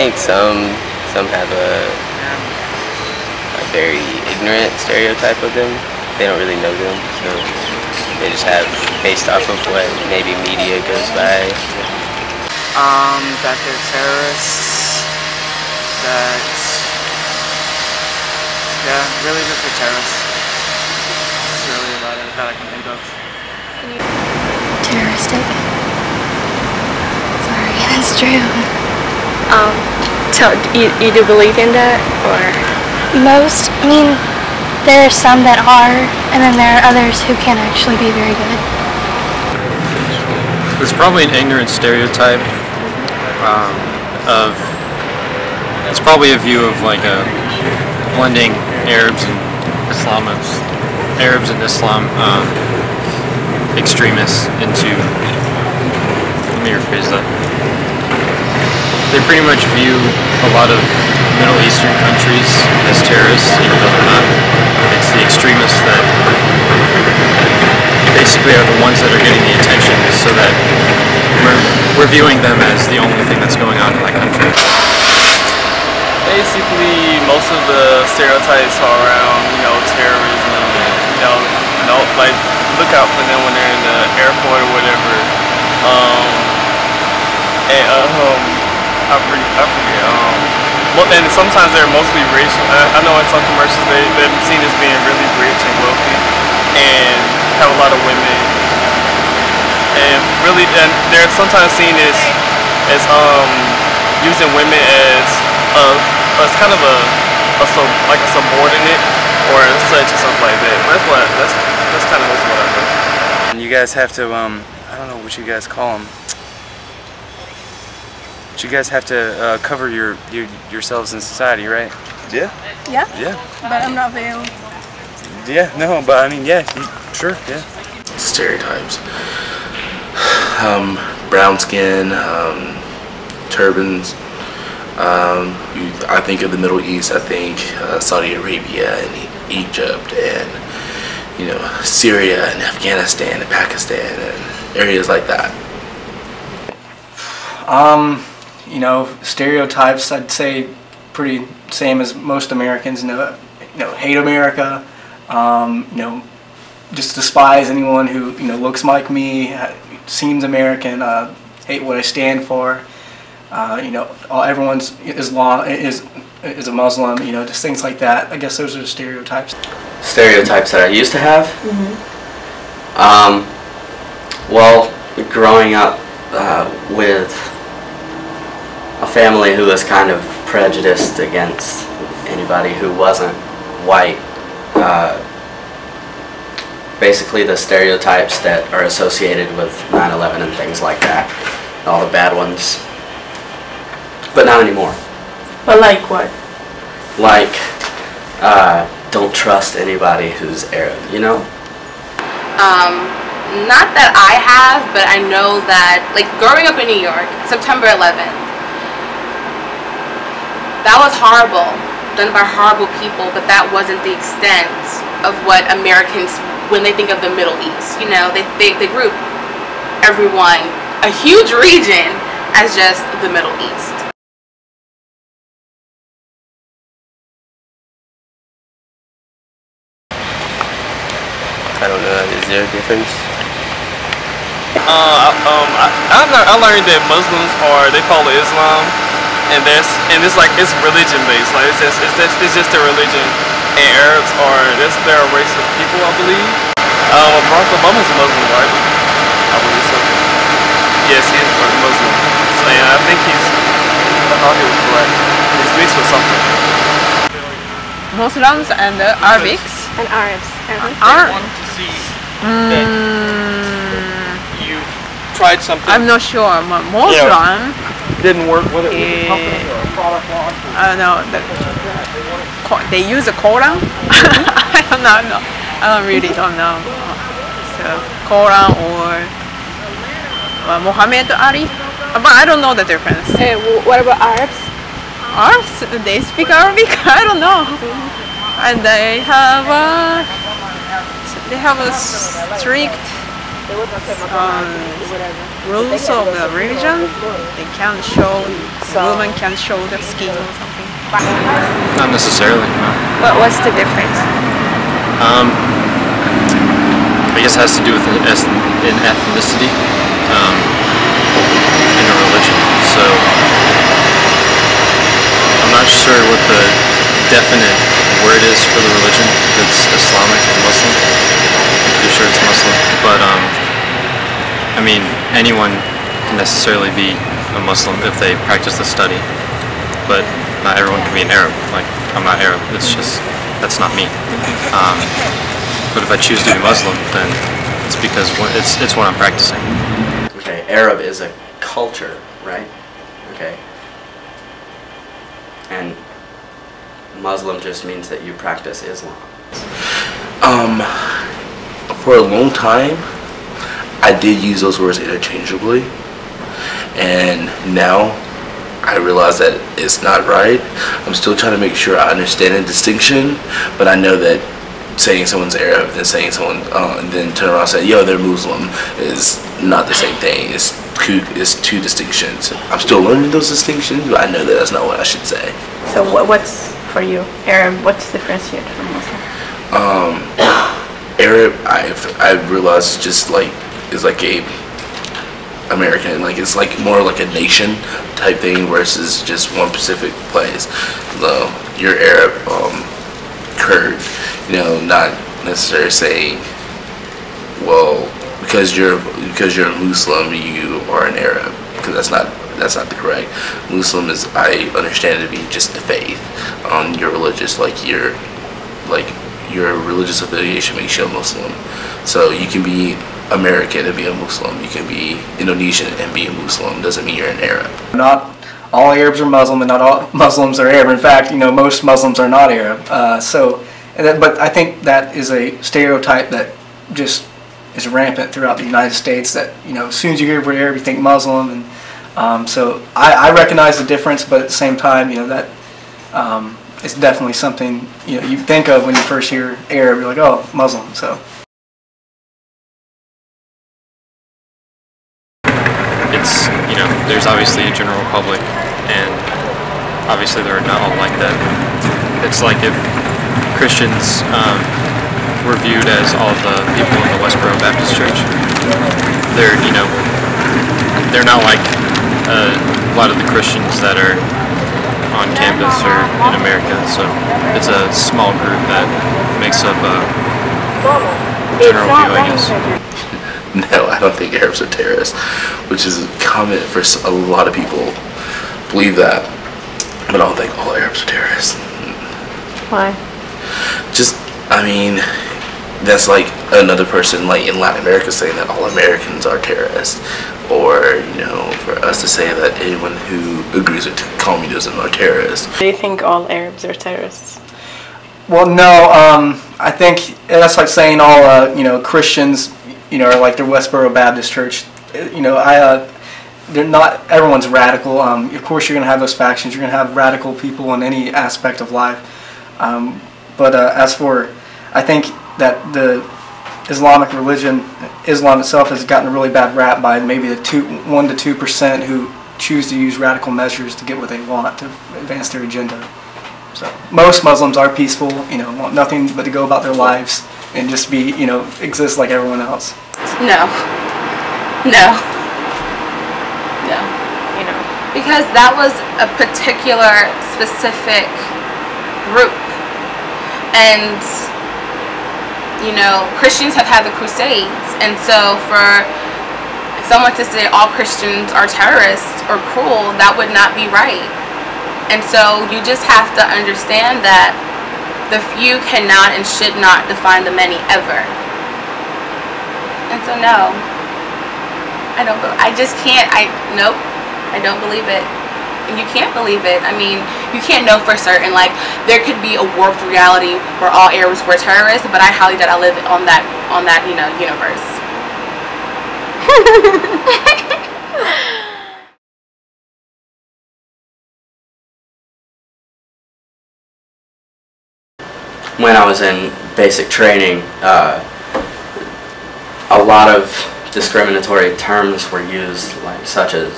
think some some have a, a very ignorant stereotype of them. They don't really know them, so they just have based off of what maybe media goes by. Um, that they're terrorists. That yeah, really just the terrorists. That's really about it that I can think of. Terroristic. Sorry, that's true. Um, so you, you do believe in that, or Most, I mean, there are some that are, and then there are others who can actually be very good. There's probably an ignorant stereotype um, of. It's probably a view of like a blending Arabs and Islamists, Arabs and Islam um, extremists into. Let me rephrase that. They pretty much view a lot of Middle Eastern countries as terrorists, even though they're not. It's the extremists that basically are the ones that are getting the attention so that we're, we're viewing them as the only thing that's going on in that country. Basically, most of the stereotypes are around, you know, terrorism and, you know, know, like, look out for them when they're in the airport or whatever. Um, and, uh, um, I forget, I forget, um, well, and sometimes they're mostly rich. I, I know in some commercials they, they're seen as being really rich and wealthy and have a lot of women. And really, and they're sometimes seen as, as, um, using women as a, as kind of a, a sub, like a subordinate or such or something like that. That's what that's that's kind of what I know. And you guys have to, um, I don't know what you guys call them. But you guys have to uh, cover your, your yourselves in society, right? Yeah. Yeah, Yeah. but I'm not veiled. Yeah. No, but I mean, yeah. You, sure. Yeah. stereotypes. Um, brown skin, um, turbans. Um, you- I think of the Middle East. I think uh, Saudi Arabia and E- Egypt and you know Syria and Afghanistan and Pakistan and areas like that. Um, you know, stereotypes. I'd say pretty same as most Americans. You know, you know, hate America. Um, you know, just despise anyone who you know looks like me, seems American. Uh, hate what I stand for. Uh, you know, all, everyone's Islam is is a Muslim. You know, just things like that. I guess those are the stereotypes. stereotypes that I used to have. Um, well, growing up uh, with a family who was kind of prejudiced against anybody who wasn't white. Uh, basically, the stereotypes that are associated with 9/11 and things like that, all the bad ones. But not anymore. but like what? Like, uh, don't trust anybody who's Arab. You know. Um, not that I have, but I know that, like, growing up in New York, September 11th, that was horrible, done by horrible people, but that wasn't the extent of what Americans, when they think of the Middle East, you know, they, they, they group everyone, a huge region, as just the Middle East. I don't know. Is there a difference? Uh, um, I, I, learned, I learned that Muslims are they follow Islam, and that's and it's like it's religion based. Like it's just it's just, it's just their religion. And Arabs are that's their race of people, I believe. Um, Barack Obama's a Muslim, right? I believe so. Yes, he is a Muslim. So, and I think he's I thought he was black. He's mixed with something. Muslims and uh, Arabics. And Arabs. Are want to see that you've tried something I'm not sure. Mu- Muslim. Didn't work with it Eh, company or a product launch. I don't know. The, they use the Quran. I don't know. No, I don't really don't know. So Quran or uh, Muhammad Ali. But I don't know the difference. Hey, what about Arabs? Arabs, they speak Arabic. I don't know. And they have a, they have a strict um, rules of the religion. They can't show, woman can't show their skin or something. Not necessarily. No. What what's the difference? Um, I guess it has to do with an, eth- an ethnicity um, and a religion. So I'm not sure what the definite word is for the religion. It's Islamic or Muslim. I'm pretty sure it's Muslim. But um, I mean, anyone can necessarily be a Muslim if they practice the study. But not everyone can be an Arab. Like I'm not Arab. It's just that's not me. Um, but if I choose to be Muslim, then it's because it's it's what I'm practicing. Okay, Arab is a culture, right? Okay. And Muslim just means that you practice Islam. Um, for a long time, I did use those words interchangeably, and now I realize that it's not right. I'm still trying to make sure I understand the distinction, but I know that saying someone's Arab and saying someone, uh, and then turn around and say, "Yo, they're Muslim," is not the same thing. It's two, it's two distinctions. I'm still learning those distinctions, but I know that that's not what I should say. So what, what's for you Arab? What's the differentiated from Muslim? um, Arab, I've I've realized just like is like a American, like it's like more like a nation type thing versus just one specific place. So you're Arab, um, Kurd, you know, not necessarily saying, well, because you're because you're a Muslim, you are an Arab, because that's not that's not the correct. Muslim is I understand it to be just the faith. Um, you're religious, like you're like your religious affiliation makes you a Muslim. So you can be American and be a Muslim. You can be Indonesian and be a Muslim. Doesn't mean you're an Arab. Not all Arabs are Muslim, and not all Muslims are Arab. In fact, you know most Muslims are not Arab. Uh, so, but I think that is a stereotype that just is rampant throughout the United States. That you know, as soon as you hear the word Arab, you think Muslim, and um, so I, I recognize the difference, but at the same time, you know that um, it's definitely something you know you think of when you first hear Arab. You're like, oh, Muslim. So. it's you know there's obviously a general public and obviously they're not all like that it's like if christians um, were viewed as all the people in the westboro baptist church they're you know they're not like uh, a lot of the christians that are on campus or in america so it's a small group that makes up a general view i guess No, I don't think Arabs are terrorists, which is common for a lot of people believe that, but I don't think all Arabs are terrorists. Why? Just, I mean, that's like another person like in Latin America saying that all Americans are terrorists, or you know, for us to say that anyone who agrees with communism are terrorists. Do you think all Arabs are terrorists? Well, no. Um, I think that's like saying all uh, you know Christians, you know, are like the Westboro Baptist Church. Uh, You know, I uh, they're not everyone's radical. Um, of course, you're gonna have those factions. You're gonna have radical people in any aspect of life. Um, but uh, as for, I think that the Islamic religion, Islam itself, has gotten a really bad rap by maybe the two, one to two percent who choose to use radical measures to get what they want to advance their agenda. So most Muslims are peaceful, you know, want nothing but to go about their lives and just be, you know, exist like everyone else. No. No. No. You know. Because that was a particular specific group. And you know, Christians have had the crusades and so for someone to say all Christians are terrorists or cruel, that would not be right. And so you just have to understand that the few cannot and should not define the many ever. And so no, I don't. I just can't. I nope. I don't believe it. And you can't believe it. I mean, you can't know for certain. Like there could be a warped reality where all Arabs were terrorists, but I highly doubt I live on that on that you know universe. when I was in basic training, uh, a lot of discriminatory terms were used, like such as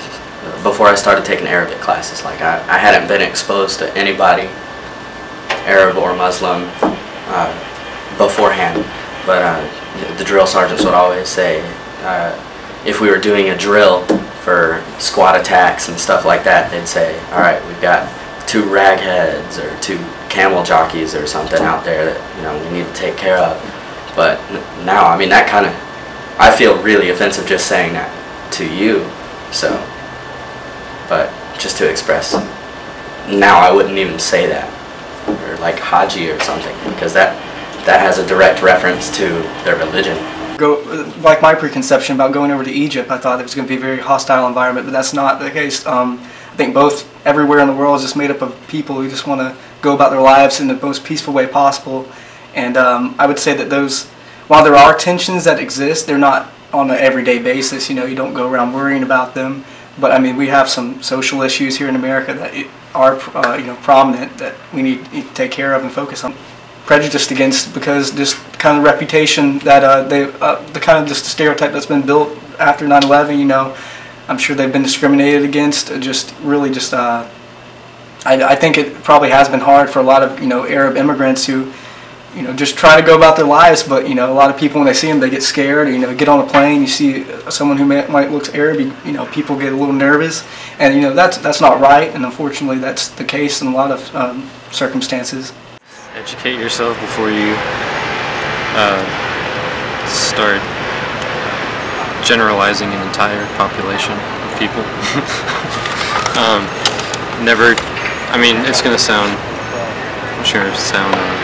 before I started taking Arabic classes. Like I, I hadn't been exposed to anybody, Arab or Muslim, uh, beforehand. But uh, the drill sergeants would always say, uh, if we were doing a drill for squad attacks and stuff like that, they'd say, all right, we've got two ragheads or two camel jockeys or something out there that you know we need to take care of. But now, I mean, that kind of, I feel really offensive just saying that to you. So, but just to express, now I wouldn't even say that, or like Haji or something, because that that has a direct reference to their religion. Go like my preconception about going over to Egypt. I thought it was going to be a very hostile environment, but that's not the case. Um, I think both everywhere in the world is just made up of people who just want to go about their lives in the most peaceful way possible. And um, I would say that those, while there are tensions that exist, they're not on an everyday basis. You know, you don't go around worrying about them. But I mean, we have some social issues here in America that are uh, you know prominent that we need to take care of and focus on. Prejudiced against because just kind of reputation that uh, they uh, the kind of just stereotype that's been built after 9/11. You know, I'm sure they've been discriminated against. Just really just. Uh, I, I think it probably has been hard for a lot of you know Arab immigrants who you know, just try to go about their lives. But you know, a lot of people when they see them, they get scared. You know, get on a plane, you see someone who may, might looks Arab, you, you, know, people get a little nervous, and you know that's that's not right. And unfortunately, that's the case in a lot of um, circumstances. Educate yourself before you uh, start generalizing an entire population of people. um, never. I mean, it's gonna sound. I'm sure sound. Uh,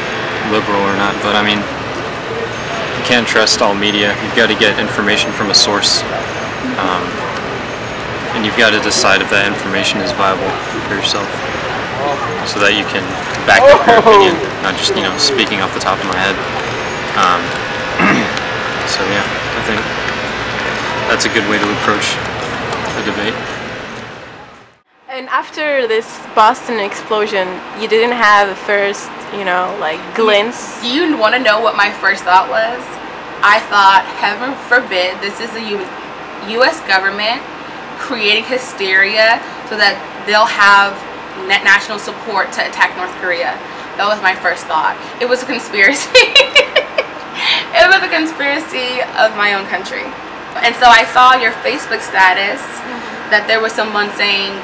liberal or not, but I mean, you can't trust all media. You've got to get information from a source. Um, and you've got to decide if that information is viable for yourself so that you can back up your opinion, not just, you know, speaking off the top of my head. Um, so yeah, I think that's a good way to approach the debate. And after this Boston explosion, you didn't have a first, you know, like glimpse. Do you want to know what my first thought was? I thought, heaven forbid, this is the U.S. government creating hysteria so that they'll have national support to attack North Korea. That was my first thought. It was a conspiracy. it was a conspiracy of my own country. And so I saw your Facebook status mm-hmm. that there was someone saying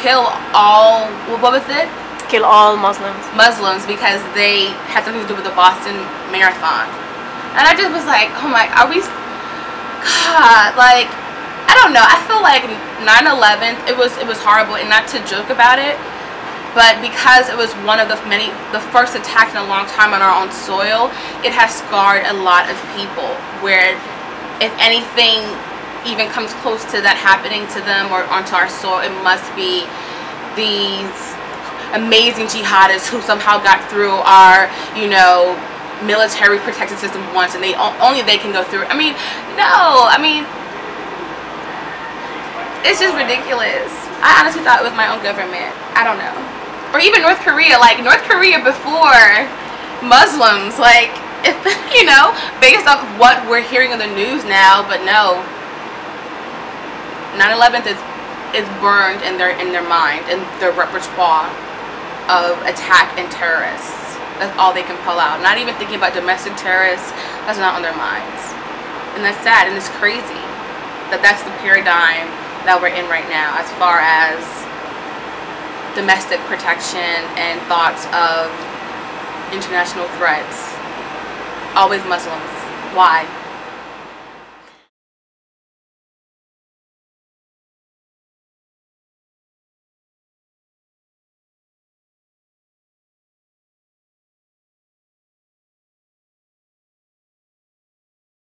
kill all, what was it? Kill all Muslims. Muslims because they had something to do with the Boston Marathon. And I just was like, oh my, are we, God, like, I don't know. I feel like 9/11. It was it was horrible, and not to joke about it, but because it was one of the many, the first attack in a long time on our own soil, it has scarred a lot of people. Where, if anything even comes close to that happening to them or onto our soil, it must be these amazing jihadists who somehow got through our, you know, military protected system once and they only they can go through. I mean, no, I mean, it's just ridiculous. I honestly thought it was my own government. I don't know. Or even North Korea, like North Korea before Muslims, like if you know, based off what we're hearing in the news now, but no, 9/11 is is burned in their in their mind in their repertoire of attack and terrorists. That's all they can pull out. Not even thinking about domestic terrorists. That's not on their minds, and that's sad and it's crazy that that's the paradigm that we're in right now as far as domestic protection and thoughts of international threats. Always Muslims. Why?